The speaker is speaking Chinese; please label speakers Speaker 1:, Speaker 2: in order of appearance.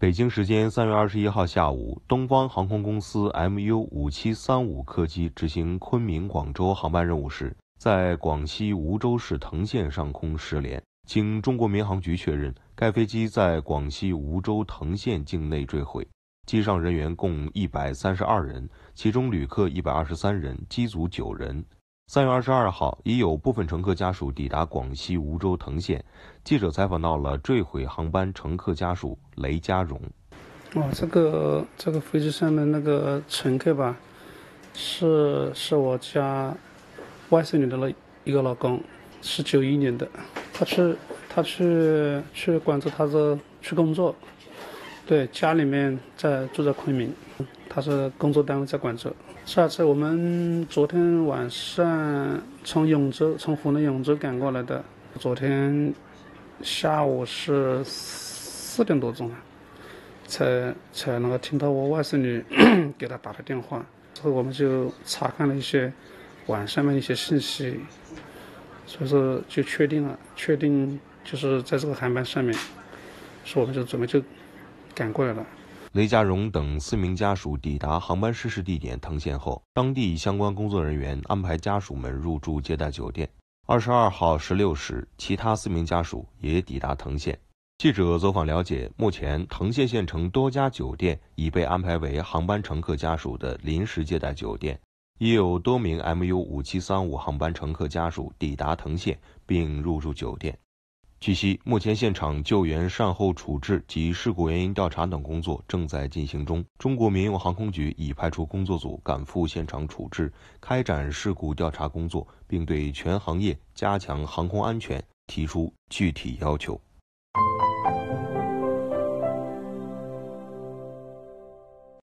Speaker 1: 北京时间三月二十一号下午，东方航空公司 MU 五七三五客机执行昆明广州航班任务时，在广西梧州市藤县上空失联。经中国民航局确认，该飞机在广西梧州藤县境内坠毁，机上人员共一百三十二人，其中旅客一百二十三人，机组九人。三月二十二号，已有部分乘客家属抵达广西梧州藤县。记者采访到了坠毁航班乘客家属雷家荣。
Speaker 2: 哇，这个这个飞机上的那个乘客吧，是是我家外甥女的那一个老公，是九一年的。他去他去去广州，他是去工作。对，家里面在住在昆明，他是工作单位在广州。是啊，是我们昨天晚上从永州，从湖南永州赶过来的。昨天下午是四点多钟啊，才才那个听到我外甥女 给他打的电话，之后我们就查看了一些网上面一些信息，所以说就确定了，确定就是在这个航班上面，所以我们就准备就赶过来了。
Speaker 1: 雷家荣等四名家属抵达航班失事地点藤县后，当地相关工作人员安排家属们入住接待酒店。二十二号十六时，其他四名家属也抵达藤县。记者走访了解，目前藤县县城多家酒店已被安排为航班乘客家属的临时接待酒店，已有多名 MU 五七三五航班乘客家属抵达藤县并入住酒店。据悉，目前现场救援、善后处置及事故原因调查等工作正在进行中。中国民用航空局已派出工作组赶赴现场处置，开展事故调查工作，并对全行业加强航空安全提出具体要求。